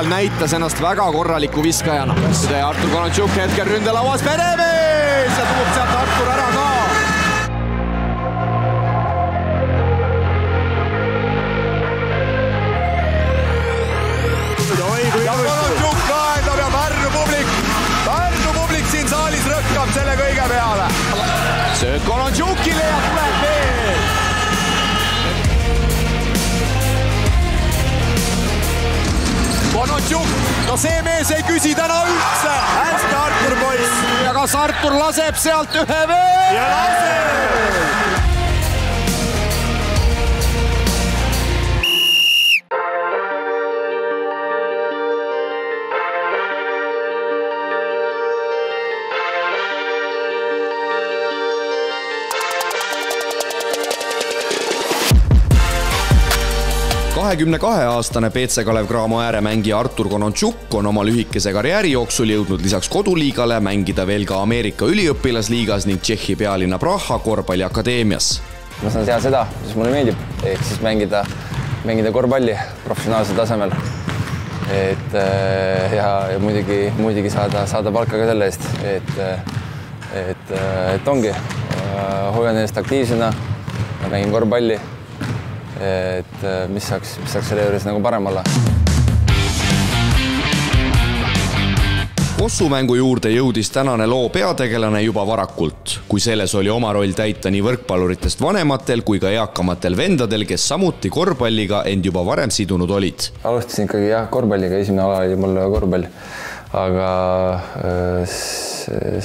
ajal näitas ennast väga korraliku viskajana. Artur Konatšuk hetkel ründelauas, Venemees ja toob sealt Artur ära ka. ja Konatšuk lahendab ja Pärnu publik, Pärnu publik siin saalis rõkkab selle kõige peale. sööt Konatšukile ja tuleb Konotšuk, no see mees ei küsi täna üldse. hästi, Artur poiss. ja kas Artur laseb sealt ühe veel? ja laseb. Kahekümne kahe aastane BC Kalev Cramo ääremängija Artur Konontšuk on oma lühikese karjääri jooksul jõudnud lisaks koduliigale mängida veel ka Ameerika üliõpilasliigas ning Tšehhi pealinna Praha korvpalliakadeemias. ma saan teha seda, mis mulle meeldib, ehk siis mängida, mängida korvpalli professionaalsel tasemel. et äh, ja, ja muidugi, muidugi saada, saada palka ka selle eest, et, et, et ongi, hoian ennast aktiivsena, mängin korvpalli et mis saaks, mis saaks selle juures nagu parem olla. Kossu mängu juurde jõudis tänane loo peategelane juba varakult, kui selles oli oma roll täita nii võrkpalluritest vanematel kui ka eakamatel vendadel, kes samuti korvpalliga end juba varem sidunud olid. alustasin ikkagi jah, korvpalliga, esimene ala oli mul korvpall, aga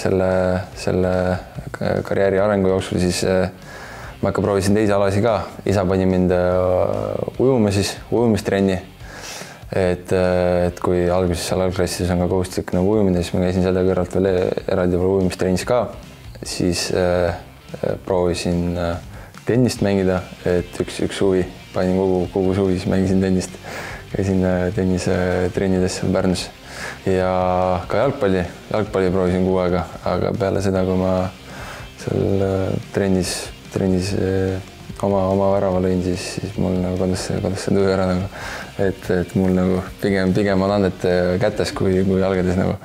selle, selle karjääri arengu jooksul siis ma ikka proovisin teisi alasi ka, isa pani mind äh, ujuma siis, ujumistrenni. et, äh, et kui alguses seal algklassis on ka kohustuslik nagu ujumine, siis ma käisin selle kõrvalt veel eraldi veel ujumistrennis ka. siis äh, proovisin äh, tennist mängida, et üks, üks suvi panin kogu, kogu suvi, siis mängisin tennist. käisin äh, tennisetrennides Pärnus ja ka jalgpalli, jalgpalli proovisin kuu aega, aga peale seda, kui ma seal äh, trennis trennis eh, oma, oma värava lõin, siis, siis mul nagu kadus see, kadus see tuju ära nagu. et, et mul nagu pigem, pigem on anded kätes kui, kui jalgades nagu.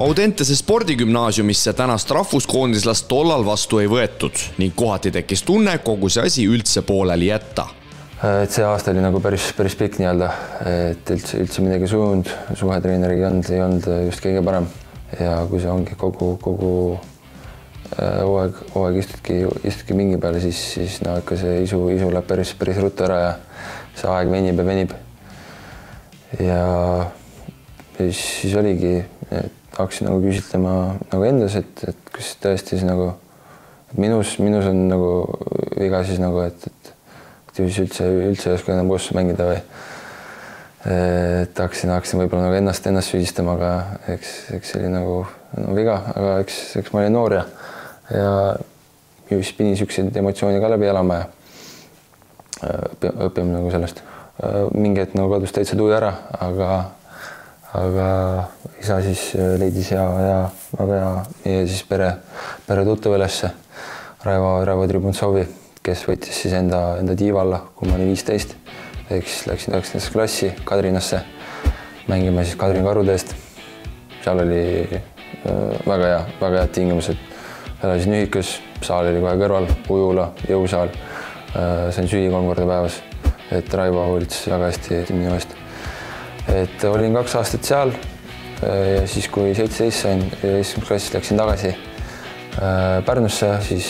Audentese spordigümnaasiumisse tänast rahvuskoondislast tollal vastu ei võetud ning kohati tekkis tunne kogu see asi üldse pooleli jätta et see aasta oli nagu päris, päris pikk nii-öelda, et üldse, üldse midagi ei sujunud, suhe treeneriga ei olnud, ei olnud just kõige parem ja kui see ongi kogu, kogu äh, hooaeg, hooaeg istudki, istudki mingi peal, siis, siis no ikka see isu, isu läheb päris, päris ruttu ära ja see aeg venib ja venib. ja siis, siis oligi, et hakkasin nagu küsitlema nagu endas, et, et kas tõesti siis nagu, minus, minus on nagu viga siis nagu, et, et, et siis üldse, üldse ei oska enam kossu mängida või et hakkasin, hakkasin võib-olla nagu ennast, ennast süüdistama, aga eks, eks see oli nagu no, viga, aga eks, eks ma olin noor ja, ja ju siis pidin niisuguseid emotsioone ka läbi elama ja õppima, õppima nagu sellest. mingi hetk nagu kadus täitsa tuju ära, aga, aga isa siis leidis hea, hea, väga hea meie siis pere, peretuttava ülesse, Raivo, Raivo Tribunsovi, kes võttis siis enda, enda tiiva alla, kui ma olin viisteist ehk siis läksin üheksandasse klassi Kadrinasse mängima siis Kadrina karude eest. seal oli äh, väga hea, väga head tingimused. elasin ühikus, saal oli kohe kõrval, ujula, jõusaal. Äh, sain süüa kolm korda päevas, et Raivo hoolitses väga hästi minu eest. et olin kaks aastat seal. Äh, ja siis, kui seitseteist sain, esimesest klassist läksin tagasi Pärnusse, siis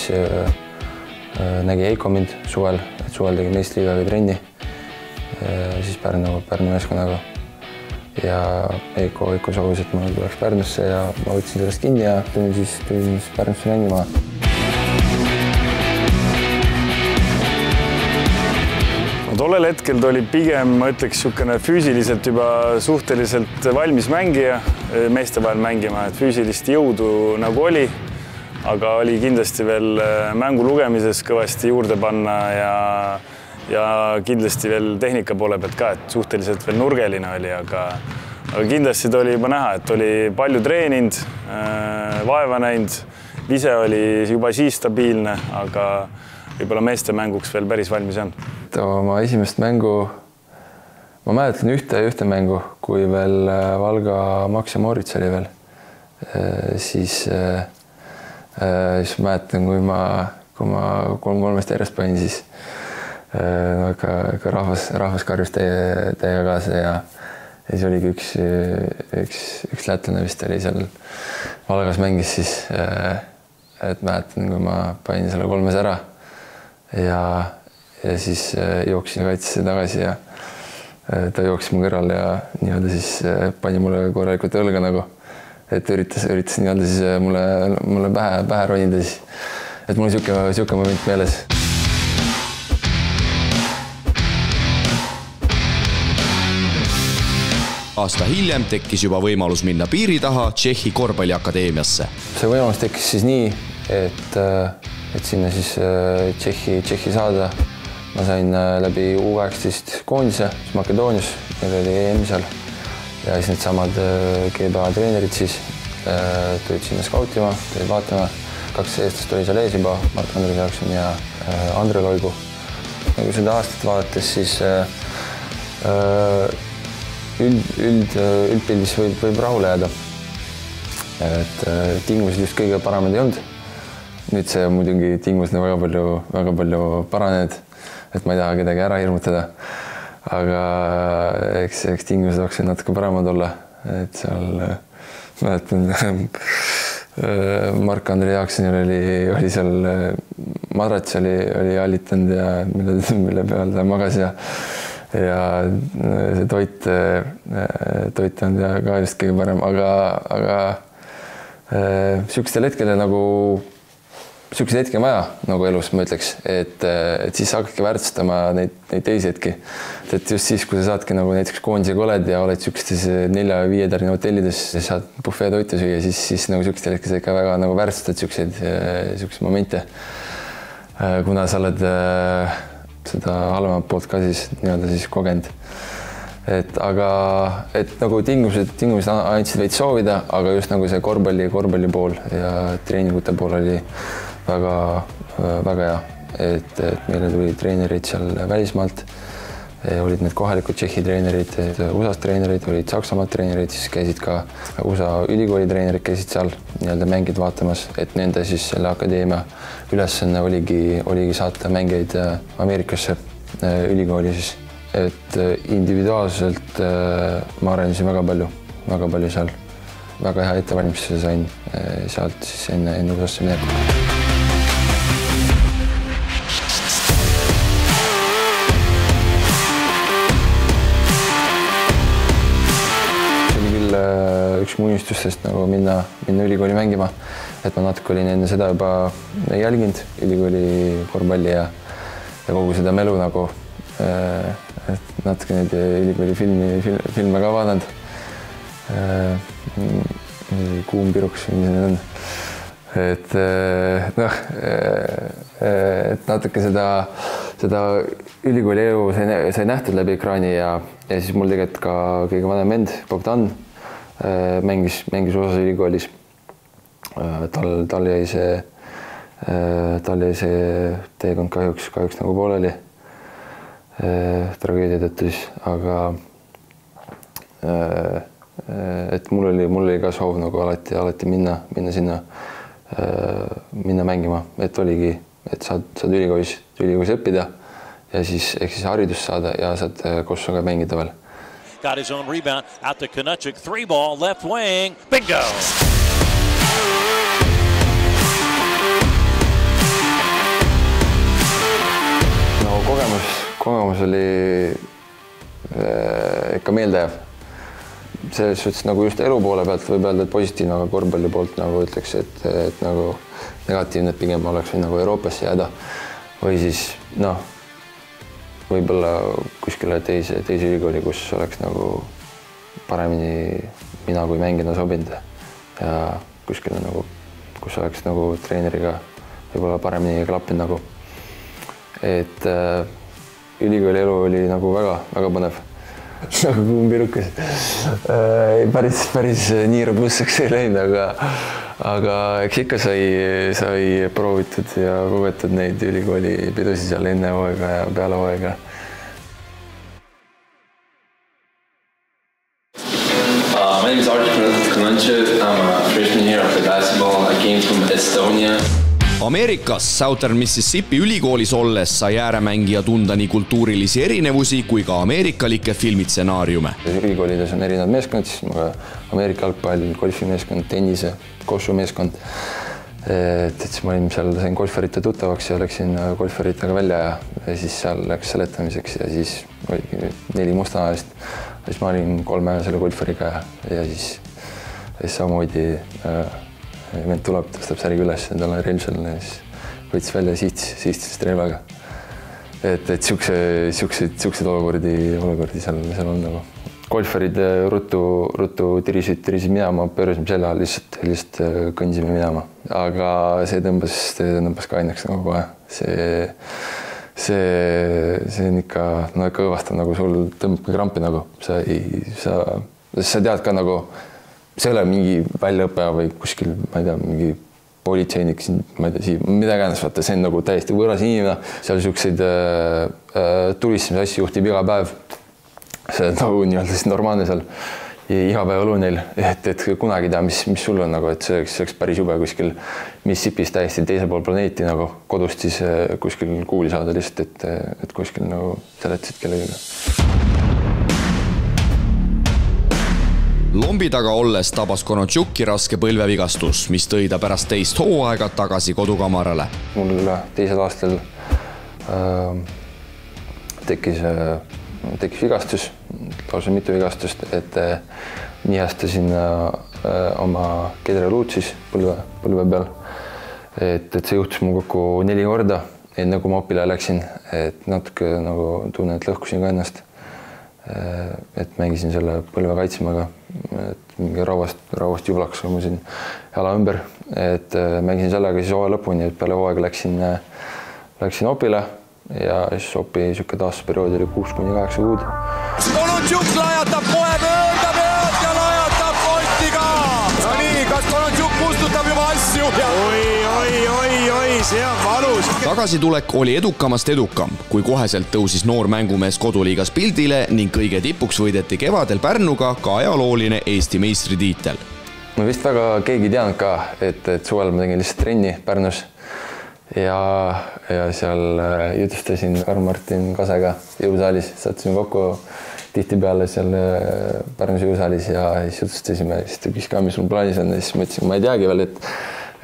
nägi Heiko mind suvel, et suvel tegin meistriliigaga trenni siis Pärnu, Pärnu meeskonnaga. ja Heiko, Heiko soovis, et ma tuleks Pärnusse ja ma võtsin sellest kinni ja tulin siis, tulin siis Pärnusse mängima. tollel hetkel ta oli pigem, ma ütleks, niisugune füüsiliselt juba suhteliselt valmis mängija meeste vahel mängima, et füüsilist jõudu nagu oli aga oli kindlasti veel mängu lugemises kõvasti juurde panna ja ja kindlasti veel tehnika poole pealt ka, et suhteliselt veel nurgeline oli, aga aga kindlasti ta oli juba näha, et oli palju treeninud äh,, vaeva näinud, ise oli juba siis stabiilne, aga võib-olla meeste mänguks veel päris valmis ei olnud? oma esimest mängu, ma mäletan ühte, ühte mängu, kui veel äh, Valga Max ja Moritz oli veel, siis, siis mäletan, kui ma, kui ma kolm-kolmest järjest panin, siis no ikka, ikka rahvas, rahvas karjus täie, täiega kaasa ja ja siis oligi üks, üks, üks lätlane vist oli seal Valgas mängis siis, et mäletan, kui ma panin selle kolmes ära. Ja, ja siis jooksin kaitsesse tagasi ja ta jooksis mu kõrval ja nii-öelda siis pani mulle korralikult õlga nagu, et üritas, üritas nii-öelda siis mulle, mulle pähe, pähe ronida siis. et mul niisugune, niisugune moment meeles aasta hiljem tekkis juba võimalus minna piiri taha Tšehhi korvpalliakadeemiasse. see võimalus tekkis siis nii, et, äh, et sinna siis äh, Tšehhi, Tšehhi saada ma sain äh, läbi U kaheksateist koondise Makedoonias, meil oli EM seal ja siis needsamad GBA treenerid siis tulid sinna skautima, tulid vaatama, kaks eestlast oli seal ees juba, Mart-Andres Jaakson ja Andre Loigu. nagu seda aastat vaadates, siis üld, üld, üldpildis võib, võib rahule jääda. et äh, tingimused just kõige paremad ei olnud. nüüd see muidugi tingimused on väga palju, väga palju paranenud. et ma ei taha kedagi ära hirmutada. aga eks, eks tingimused saaksid natuke paremad olla, et seal äh, mäletan äh, Mark-Andrei Jaaksonil oli, oli seal madrats oli, oli hallitanud ja mille, mille peal ta magas ja ja äh, see toit, äh, toit on ka just kõige parem, aga, aga niisugustel äh, hetkedel nagu, niisuguseid hetki on vaja nagu elus, ma ütleks, et, et siis hakkadki väärtustama neid, neid teisi hetki. et just siis, kui sa saadki nagu näiteks koondisega oled ja oled niisugustes nelja või viie tärni hotellides, saad bufeetoitu süüa, siis, siis nagu niisugustel hetkedel ikka väga nagu väärtustad niisuguseid, niisuguseid momente. kuna sa oled äh, seda halvemat poolt ka siis nii-öelda siis kogenud. et aga, et nagu tingimused, tingimused andsid veits soovida, aga just nagu see korvpalli, korvpalli pool ja treeningute pool oli väga, väga hea, et, et meile tuli treenereid seal välismaalt olid need kohalikud Tšehhi treenerid, USA-st treenerid, olid Saksamaalt treenerid, siis käisid ka USA ülikooli treenerid käisid seal nii-öelda mängeid vaatamas, et nende siis selle akadeemia ülesanne oligi, oligi saata mängijaid äh, Ameerikasse ülikooli siis. et individuaalselt ma arenesin väga palju, väga palju seal. väga hea ettevalmistuse sain sealt siis enne, enne USA-sse minekut üks mu unistustest nagu minna, minna ülikooli mängima. et ma natuke olin enne seda juba jälginud ülikooli korvpalli ja, ja kogu seda melu nagu. Äh, et natuke neid ülikooli filmi fil,, filme ka vaadanud. Äh, kuum piruks, mis need on. et äh, noh, et natuke seda, seda ülikooli elu sai, sai nähtud läbi ekraani ja, ja siis mul tegelikult ka kõige vanem vend Bogdan mängis, mängis USA ülikoolis. Äh, tal, tal jäi see, äh, tal jäi see teekond kahjuks, kahjuks nagu pooleli. tragöödia tõttu siis, aga et mul oli, mul oli ka soov nagu alati, alati minna, minna sinna, minna mängima, et oligi, et saad, saad ülikoolis, ülikoolis õppida ja siis ehk siis haridust saada ja saad Kossoga mängida veel Got his own rebound out to Konachik. Three ball, left wing. Bingo! no kogemus, kogemus oli äh, ikka meeldejääv. selles suhtes nagu just elu poole pealt võib öelda, et positiivne, aga korvpalli poolt nagu ütleks, et, et nagu negatiivne, et pigem oleks võinud nagu Euroopasse jääda. või siis noh võib-olla kuskile teise, teise ülikooli, kus oleks nagu paremini mina kui mängija sobinud ja kuskile nagu, kus oleks nagu treeneriga võib-olla paremini klappinud nagu. et äh, ülikooli elu oli nagu väga-väga põnev nagu kummirukas äh,. päris, päris nii robustseks ei läinud, aga, aga eks ikka sai, sai proovitud ja kogetud neid ülikooli pidusid seal enne hooaega ja peale hooaega Uh, my name is Artur Konantsev. I'm a freshman here after basketball. I came from Estonia. Ameerikas Southern Mississippi ülikoolis olles sai ääremängija tunda nii kultuurilisi erinevusi kui ka ameerikalikke filmitsenaariume. ülikoolides on erinevad meeskonnad, siis ma Ameerika jalgpall, golfimeeskond, tennise, kossumeeskond. et, et siis ma olin seal, sain golfarite tuttavaks ja läksin golfaritega välja ja, ja siis seal läks seletamiseks ja siis oligi neli mustanahalist. siis ma olin kolme selle golfariga ja, ja siis, siis samamoodi äh, vend tuleb, tõstab särgi üles, tal on relv seal siis võttis välja sihtis, sihtis relvaga. et, et siukse, siukseid, siukseid olukordi, olukordi seal, seal on nagu. golfarid ruttu, ruttu tirisid, tirisid minema, pöörasime selja lihtsalt, lihtsalt kõndisime minema, aga see tõmbas, tõmbas kaineks nagu kohe, see, see, see on ikka, no ikka õõvastav nagu sul tõmbabki krampi nagu, sa ei, sa, sa tead ka nagu see ei ole mingi väljaõpe või kuskil, ma ei tea, mingi politseinik siin, ma ei tea, siin mida iganes, vaata, see on nagu täiesti võõras inimene, seal niisuguseid äh, äh, tulistamise asju juhtub iga päev. see on nagu nii-öelda siis normaalne seal igapäevaelu neil, et, et kunagi ei tea, mis, mis sul on nagu, et see oleks, see oleks päris jube kuskil Missippis täiesti teisel pool planeeti nagu kodust siis äh, kuskil kuuli saada lihtsalt, et, et kuskil nagu seletasid kellegagi lombi taga olles tabas Konotšuki raske põlvevigastus, mis tõi ta pärast teist hooaega tagasi kodukamarale. mul teisel aastal äh, tekkis äh,, tekkis vigastus, lausa mitu vigastust, et äh, nihestasin äh, oma kedreluutsis põlve, põlve peal. et, et see juhtus mul kokku neli korda, enne kui ma opile läksin, et natuke nagu tunnen, et lõhkusin ka ennast et mängisin selle põlve kaitsmaga, et mingi rauast, rauast jublaks lõmusin jala ümber, et äh, mängisin sellega siis hooaja lõpuni, et peale hooaega läksin, äh, läksin opile ja siis opi niisugune taastusperiood oli kuus kuni kaheksa kuud. Konutšuk lajatab kohe pöörde pealt ja lajatab posti ka. Nonii, kas Konutšuk kustutab juba asju ja see on valus. tagasitulek oli edukamast edukam, kui koheselt tõusis noor mängumees koduliigas pildile ning kõige tipuks võideti kevadel Pärnuga ka ajalooline Eesti meistritiitel. no vist väga keegi ei teadnud ka, et, et suvel ma tegin lihtsalt trenni Pärnus ja, ja seal äh, jutustasin Karl-Martin Kasega jõusaalis, sattusime kokku tihtipeale seal äh, Pärnus jõusaalis ja siis jutustasime, siis ta küsis ka, mis mul plaanis on ja siis ma ütlesin, ma ei teagi veel, et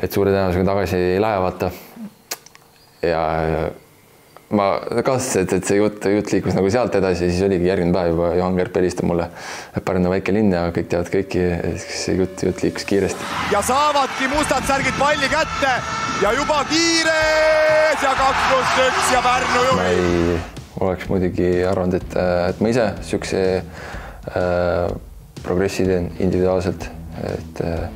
et suure tõenäosusega tagasi ei lähe, vaata. Ja ma kahtlesin, et, et see jutt, jutt liikus nagu sealt edasi ja siis oligi järgmine päev juba Juhan Kärp helistab mulle, et Pärnu väike linn ja kõik teavad kõiki, see jutt, jutt liikus kiiresti. ja saavadki mustad särgid palli kätte ja juba kiires ja kaks pluss üks ja Pärnu ma juhib. ei oleks muidugi arvanud, et, et ma ise niisuguse äh, progressi teen individuaalselt, et äh,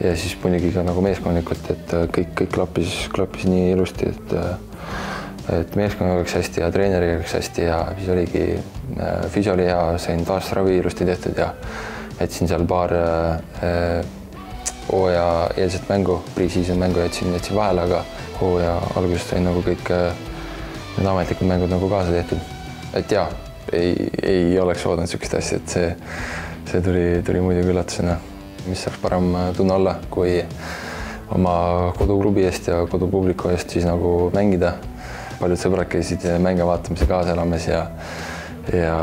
ja siis muidugi ka nagu meeskondlikult, et äh, kõik, kõik klappis, klappis nii ilusti, et äh, et meeskonnaga läks hästi ja treeneriga läks hästi ja siis oligi äh, füsio oli hea, sain taastusravi ilusti tehtud ja jätsin seal paar äh, hooaja eelset mängu, pre-season mängu jätsin, jätsin vahele, aga hooaja alguses sain nagu kõik äh, need ametlikud mängud nagu kaasa tehtud. et jaa, ei, ei oleks oodanud niisugust asja, et see, see tuli, tuli muidugi üllatusena. Mis saaks parem tunne olla, kui oma koduklubi eest ja kodupubliku eest siis nagu mängida. paljud sõbrad käisid mänge vaatamas ja kaasa elamas ja, ja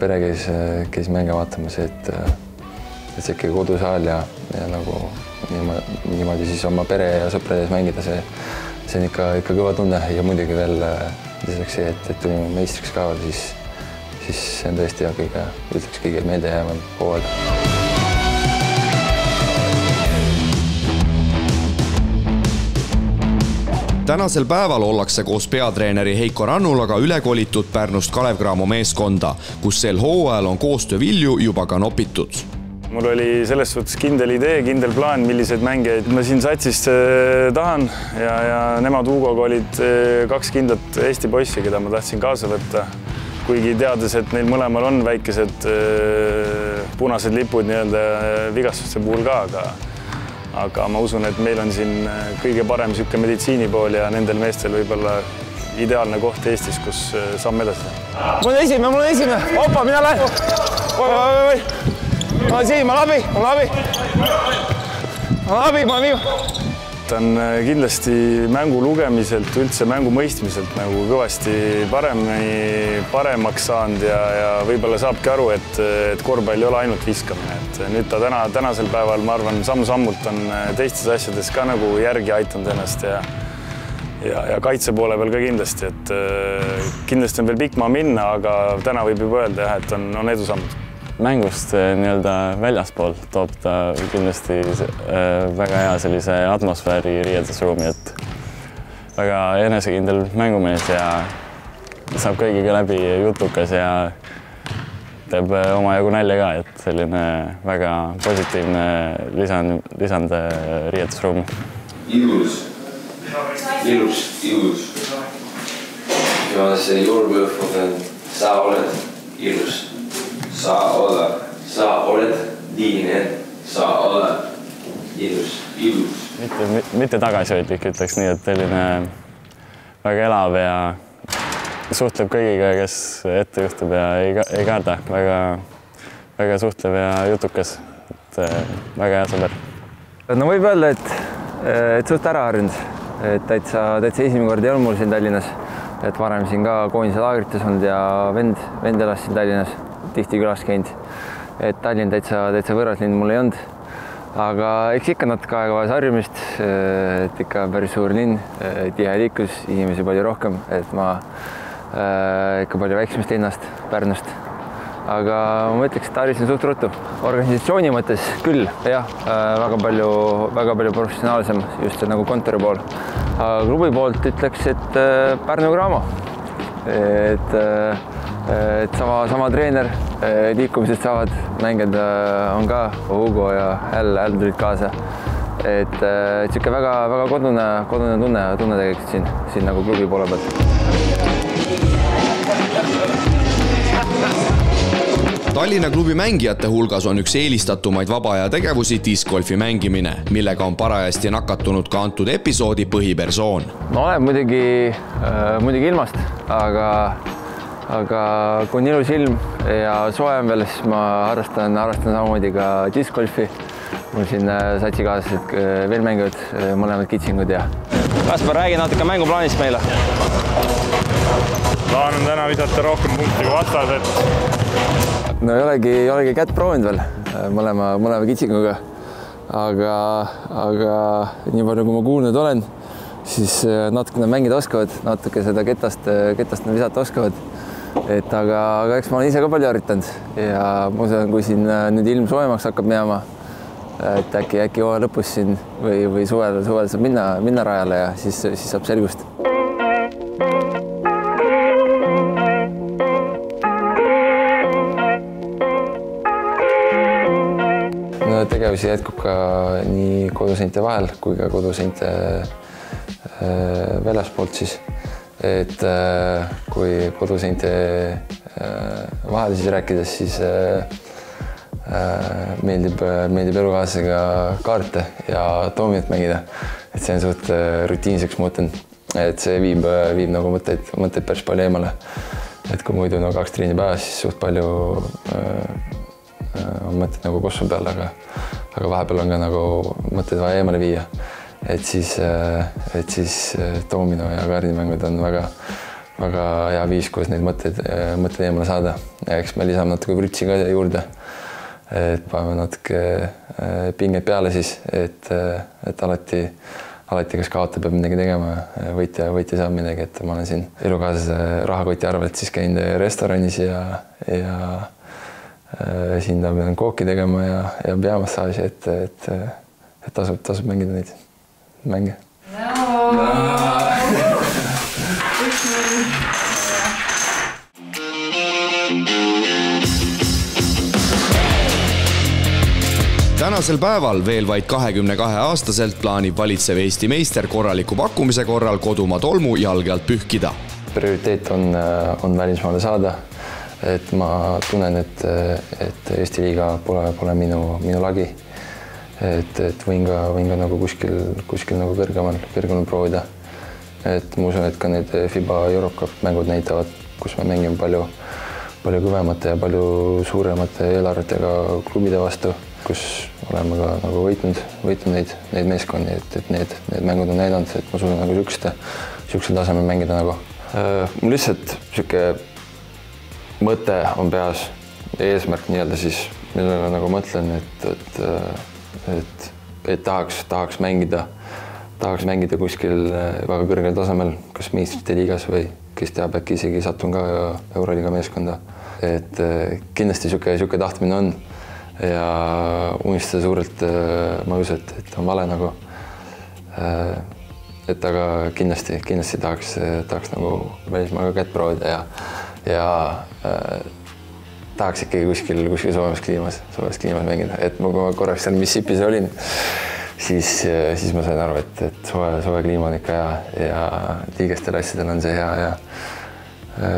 pere käis, käis mänge vaatamas, et, et see ikkagi kodusaal ja, ja nagu niimoodi, niimoodi siis oma pere ja sõprade ees mängida, see, see on ikka, ikka kõva tunne ja muidugi veel lisaks see, et, et tulime meistriks ka, siis, siis see on tõesti ja kõige, ütleks kõige meeldejäävam hooaeg. Tänasel päeval ollakse koos peatreeneri Heiko Rannulaga üle kolitud Pärnust Kalev Cramo meeskonda, kus sel hooajal on koostöövilju juba ka nopitud mul oli selles suhtes kindel idee, kindel plaan, milliseid mängijaid ma siin satsis äh, tahan ja, ja nemad Hugoga olid äh, kaks kindlat Eesti poissi, keda ma tahtsin kaasa võtta. kuigi teades, et neil mõlemal on väikesed punased lipud nii-öelda vigastuste puhul ka, aga aga ma usun, et meil on siin kõige parem niisugune meditsiini pool ja nendel meestel võib-olla ideaalne koht Eestis, kus samme edasi teha. mul on esimene, mul on esimene, opa, mina lähen. oi, oi, oi, ma olen siin, ma olen abi, ma olen abi. ma olen abi, ma olen viimane on kindlasti mängu lugemiselt, üldse mängu mõistmiselt nagu kõvasti paremini, paremaks saanud ja, ja võib-olla saabki aru, et, et korvpall ei ole ainult viskamine, et nüüd ta täna, tänasel päeval, ma arvan, samm-sammult on teistes asjades ka nagu järgi aidanud ennast ja ja, ja kaitse poole peal ka kindlasti, et kindlasti on veel pikk maa minna, aga täna võib juba öelda jah, et on, on edusammud mängust nii-öelda väljaspool toob ta kindlasti väga hea sellise atmosfääri riietusruumi, et väga enesekindel mängumees ja saab kõigiga läbi jutukas ja teeb omajagu nalja ka, et selline väga positiivne lisand, lisand riietusruumi. ilus, ilus, ilus. ja see on, sa oled ilus sa olla, sa oled liine, sa oled ilus, ilus. mitte, mitte tagasihoidlik, ütleks nii, et selline väga elav ja suhtleb kõigiga, kes ette juhtub ja ei, ei karda, väga, väga suhtlev ja jutukas. et väga hea sõber. no võib öelda, et, et suht ära harjunud, et täitsa, täitsa esimene kord ei olnud mul siin Tallinnas, et varem siin ka koondise laagrites olnud ja vend, vend elas siin Tallinnas tihti külas käinud. et Tallinn täitsa, täitsa võõras linn mul ei olnud. aga eks ikka natuke aega vajas harjumist. et ikka päris suur linn, tihe liiklus, inimesi palju rohkem, et ma äh, ikka palju väiksemast linnast, Pärnust. aga ma ütleks, et harjusin suht ruttu. organisatsiooni mõttes küll, jah äh,, väga palju, väga palju professionaalsem just nagu kontori pool. aga klubi poolt ütleks, et äh, Pärnu Graamo. et äh, et sama, sama treener, liikumised saavad, mängijad on ka, Hugo ja Häll, Häll tulid kaasa. et niisugune väga-väga kodune, kodune tunne, tunne tegelikult siin, siin nagu klubi poole pealt. Tallinna klubi mängijate hulgas on üks eelistatumaid vaba aja tegevusi discgolfi mängimine, millega on parajasti nakatunud ka antud episoodi põhipersoon. no oleneb muidugi äh,, muidugi ilmast, aga aga kui on ilus ilm ja soe on veel, siis ma harrastan, harrastan samamoodi ka discgolfi. mul siin äh, satsikaaslased äh, veel mängivad, äh, mõlemad kitsingud ja. Kaspar, räägi natuke mänguplaanist meile. plaan on täna visata rohkem punkti kui vastased. no ei olegi, ei olegi kätt proovinud veel mõlema, mõlema kitsinguga. aga, aga nii palju, kui ma kuulnud olen, siis natuke nad mängida oskavad, natuke seda ketast, ketast nad visata oskavad et aga, aga eks ma olen ise ka palju harjutanud ja ma usun, kui siin äh, nüüd ilm soojemaks hakkab minema, et äkki, äkki hooaja lõpus siin või, või suvel, suvel saab minna, minna rajale ja siis, siis saab selgust. tegevusi jätkub ka nii koduseinte vahel kui ka koduseinte äh, väljaspoolt siis et äh, kui koduseinte äh, vahel siis rääkides, siis äh, meeldib, meeldib elukaaslasega kaarte ja doominat mängida. et see on suht rutiinseks muutunud, et see viib, viib nagu mõtteid, mõtteid päris palju eemale. et kui muidu no kaks trenni päevas, siis suht palju on mõtted nagu kossu peal, aga, aga vahepeal on ka nagu mõtteid vaja eemale viia et siis, äh, et siis äh, doomino ja kaardimängud on väga, väga hea viis, kuidas neid mõtteid, äh, mõtteid eemale saada. eks me lisame natuke vürtsi ka juurde. et paneme natuke pinget peale siis, et, et alati, alati, kes kaotab, peab midagi tegema, võitja, võitja saab midagi, et ma olen siin elukaaslase rahakoti arvelt siis käinud restoranis ja, ja siin ta pean kooki tegema ja, ja peamassaaži, et, et, et tasub, tasub mängida neid mänge no.. tänasel päeval veel vaid kahekümne kahe aastaselt plaanib valitsev Eesti meister korraliku pakkumise korral kodumaa tolmu jalge alt pühkida. prioriteet on, on välismaale saada et ma tunnen, et, et Eesti liiga pole, pole minu, minu lagi. Et, et võin ka, võin ka nagu kuskil, kuskil nagu kõrgemal, kõrgemal proovida. et ma usun, et ka need Fiba EuroCup mängud näitavad, kus me mängime palju, palju kõvemate ja palju suuremate eelarvetega klubide vastu, kus oleme ka nagu võitnud, võitnud neid, neid meeskondi, et, et need, need mängud on näidanud, et ma suudan nagu niisuguste, niisugusel tasemel mängida nagu. mul lihtsalt niisugune mõte on peas, eesmärk nii-öelda siis, millele nagu mõtlen, et, et, et, et tahaks, tahaks mängida, tahaks mängida kuskil väga kõrgel tasemel, kas meistrite liigas või kes teab, äkki isegi satun ka Euroliiga meeskonda. et kindlasti niisugune, niisugune tahtmine on ja unistada suurelt ma ei usu, et, et on vale nagu. et aga kindlasti, kindlasti tahaks, tahaks nagu välismaaga kätt proovida ja ja äh, tahaks ikkagi kuskil, kuskil soojemas kliimas, soojas kliimas mängida, et ma, kui ma korraks seal Mississippis olin, siis, siis ma sain aru, et, et soe, soe kliima on ikka hea ja liigestel asjadel on see hea ja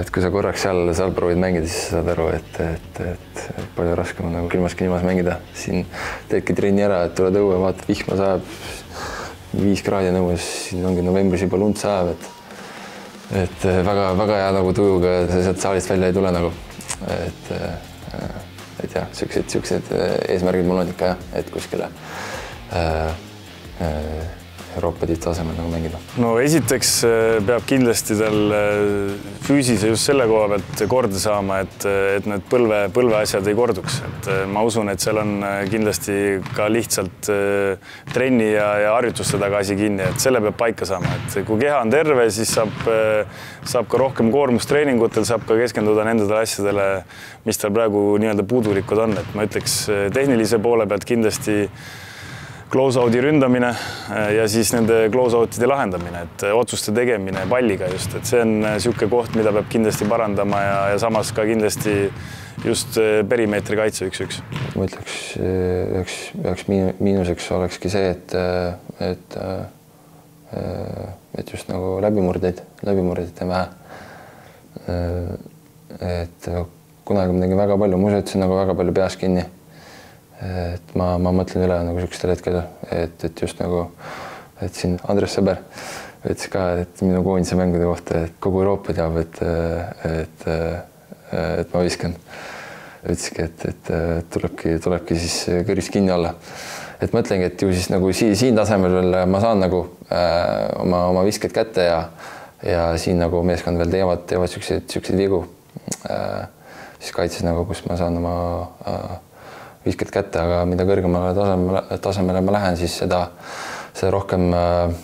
et kui sa korraks seal, seal proovid mängida, siis saad aru, et, et, et, et palju raskem on nagu külmas kliimas mängida. siin teedki trenni ära, et tuled õue, vaatad, vihma sajab, viis kraadi on õues, siin ongi novembris juba lund sajab, et et väga-väga hea nagu tujuga sealt saalist välja ei tule nagu, et et jah, siuksed, siuksed eesmärgid mul on ikka jah, et kuskile äh, äh, Euroopa tipptasemel nagu mängida? no esiteks peab kindlasti tal füüsise just selle koha pealt korda saama, et, et need põlve, põlveasjad ei korduks, et ma usun, et seal on kindlasti ka lihtsalt trenni ja, ja harjutuste taga asi kinni, et selle peab paika saama, et kui keha on terve, siis saab, saab ka rohkem koormust treeningutel, saab ka keskenduda nendele asjadele, mis tal praegu nii-öelda puudulikud on, et ma ütleks tehnilise poole pealt kindlasti close-out'i ründamine äh, ja siis nende close-out'ide lahendamine, et äh, otsuste tegemine palliga just, et see on niisugune äh, koht, mida peab kindlasti parandama ja, ja samas ka kindlasti just perimeetri kaitse üks-üks. ma ütleks üheks, üheks miinuseks olekski see, et, et, et just nagu läbimurdeid, läbimurdeid on vähe. et kunagi ma tegin väga palju, ma söötsin nagu väga palju peas kinni et ma, ma mõtlen üle nagu niisugustel hetkel, et, et just nagu, et siin Andres Sõber ütles ka, et minu koondise mängude kohta, et kogu Euroopa teab, et, et, et ma viskan. ütleski, et, et tulebki, tulebki siis kõris kinni olla. et mõtlengi, et ju siis nagu siin, siin tasemel veel ma saan nagu äh, oma, oma visked kätte ja, ja siin nagu meeskond veel teevad, teevad siukseid, siukseid vigu äh,. siis kaitses nagu, kus ma saan oma äh, viskad kätte, aga mida kõrgemale tasemele, tasemele ma lähen, siis seda, seda rohkem äh,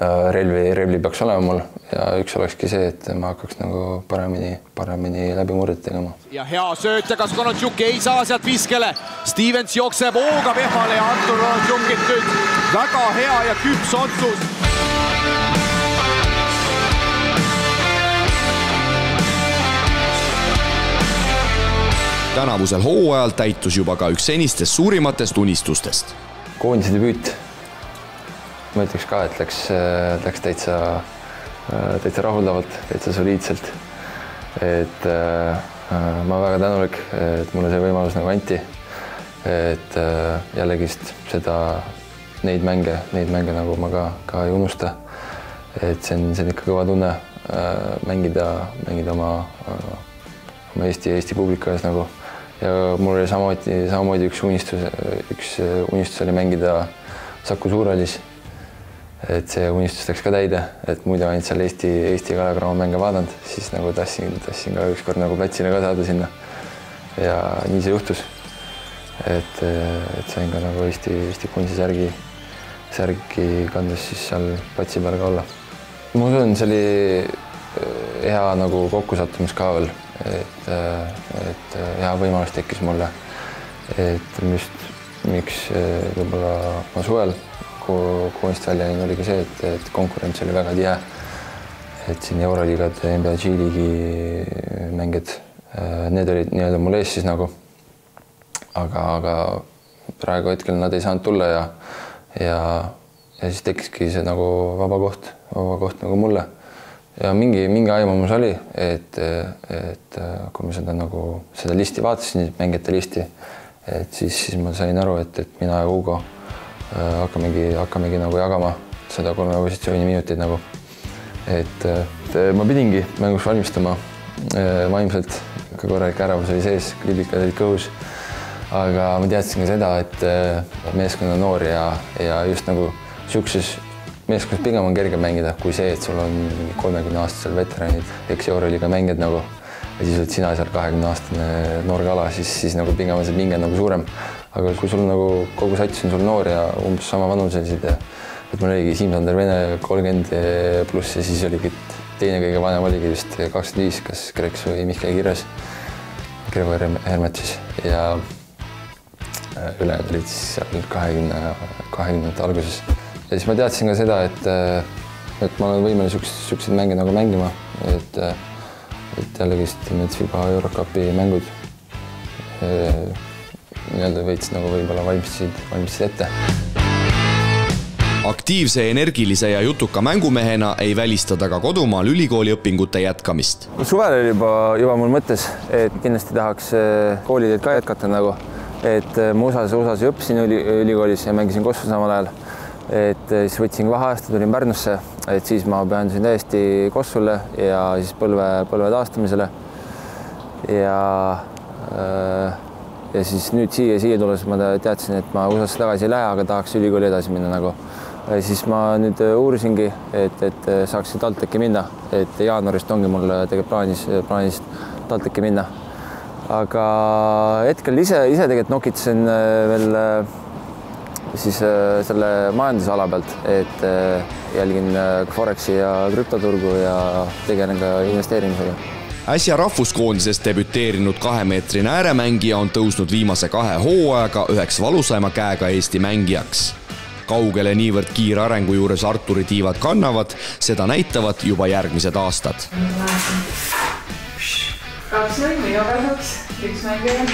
äh, relvi, relvi peaks olema mul ja üks olekski see, et ma hakkaks nagu paremini, paremini läbimurdeid tegema. ja hea sööt ja kas Konontšuk ei saa sealt viskele. Stevens jookseb hooga vehmale ja Artur Konontšukilt nüüd väga hea ja küps otsus tänavusel hooajal täitus juba ka üks senistest suurimatest unistustest. koondise debüüt. ma ütleks ka, et läks, läks täitsa, täitsa rahuldavalt, täitsa soliidselt. et äh, ma väga tänulik, et mulle see võimalus nagu anti. et äh, jällegist seda, neid mänge, neid mänge nagu ma ka, ka ei unusta. et see on, see on ikka kõva tunne äh, mängida, mängida oma oma Eesti, Eesti publiku ees nagu ja mul oli samamoodi, samamoodi üks unistus, üks unistus oli mängida Saku Suurhallis. et see unistus läks ka täide, et muidu ainult seal Eesti, Eesti Kalev/Cramo mänge vaadanud, siis nagu tahtsin, tahtsin ka ükskord nagu platsile ka saada sinna. ja nii see juhtus. et, et sain ka nagu Eesti, Eesti koondise särgi, kandes siis seal platsi peal ka olla. ma usun, see oli hea nagu kokkusattumus ka veel et, et hea võimalus tekkis mulle. et just, miks võib-olla ma suvel välja jäin, oligi see, et, et konkurents oli väga tihe. et siin Euroliigad, NBA G-liigi mängijad, need olid nii-öelda mul ees siis nagu. aga, aga praegu hetkel nad ei saanud tulla ja, ja, ja siis tekkiski see nagu vaba koht, vaba koht nagu mulle ja mingi, mingi aimamus oli, et, et kui ma seda nagu seda listi vaatasin, mängijate listi, et siis, siis ma sain aru, et, et mina ja Hugo äh, hakkamegi, hakkamegi nagu jagama seda kolme positsiooni minuteid nagu. et, et ma pidingi mänguks valmistuma äh, vaimselt, ka korralik ärevus oli sees, liblikad olid kõhus. aga ma teadsin ka seda, et meeskond on noor ja, ja just nagu niisuguses meeskonnas pigem on kergem mängida kui see, et sul on kolmekümne aastased veteranid, eks euroliiga mängijad nagu ja siis oled sina seal kahekümne aastane noor kala, siis, siis nagu pigem on see pinge nagu suurem. aga kui sul nagu kogu sats on sul noor ja umbes sama vanuselised ja et mul oligi Siim-Sander Vene kolmkümmend pluss ja siis oligi teine kõige vanem oligi vist kakskümmend viis, kas Kreks või Mihkel Kirjas, Gregor Hermet siis ja äh, ülejäänud olid siis seal kahekümne, kahekümnendate alguses ja siis ma teadsin ka seda, et, äh, et ma olen võimeline siukseid, siukseid mänge nagu mängima, et, äh, et jällegist need FIBA Eurocupi mängud äh, nii-öelda veits nagu võib-olla valmistasid, valmistasid ette. Aktiivse, energilise ja jutuka mängumehena ei välista ta ka kodumaal ülikooliõpingute jätkamist. suvel oli juba, juba mul mõttes, et kindlasti tahaks kooliteed ka jätkata nagu, et ma USA-s, USA-s õppisin üli, ülikoolis ja mängisin Kossu samal ajal et äh, siis võtsin vaheaasta, tulin Pärnusse, et siis ma pühendusin täiesti Kossule ja siis põlve, põlve taastamisele. ja, äh, ja siis nüüd siia, siia tulles ma teadsin, et ma USA-sse tagasi ei lähe, aga tahaks ülikooli edasi minna nagu. siis ma nüüd äh, uurisingi, et, et saaks TalTechi minna, et jaanuarist ongi mul tegelikult plaanis, plaanis TalTechi minna. aga hetkel ise, ise tegelikult nokitsen veel siis äh, selle majandusala pealt, et äh, jälgin äh, Foreksi ja krüptoturgu ja tegelen ka investeerimisega äsja rahvuskoondises debüteerinud kahemeetrine ääremängija on tõusnud viimase kahe hooajaga üheks valusaima käega Eesti mängijaks. kaugele niivõrd kiire arengu juures Arturi tiivad kannavad, seda näitavad juba järgmised aastad. kaks null minu kasuks, üks mängija.